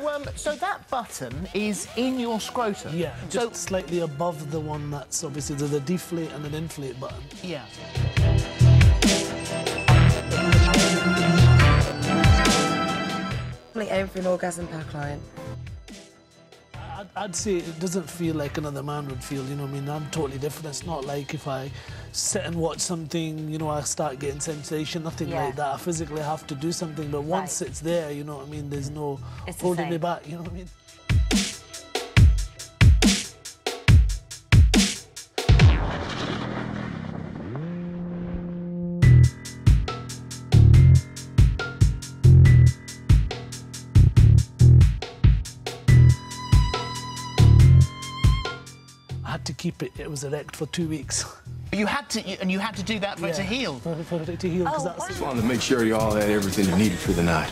Um, so that button is in your scrotum? Yeah, just So, slightly above the one that's obviously there's a deflate and an inflate button. yeah. Probably aim for an orgasm per client. I'd, I'd say it doesn't feel like another man would feel, you know what I mean? I'm totally different. It's not like if I sit and watch something, you know, I start getting sensation, nothing Yeah. like that. I physically have to do something, but once Right. it's there, you know what I mean? There's no It's holding me back, you know what I mean? I had to keep it, it was erect for two weeks. You had to, you, and you had to do that for it to heal. For, for it to heal, because Oh, that's. Just wanted to make sure you all had everything you needed for the night.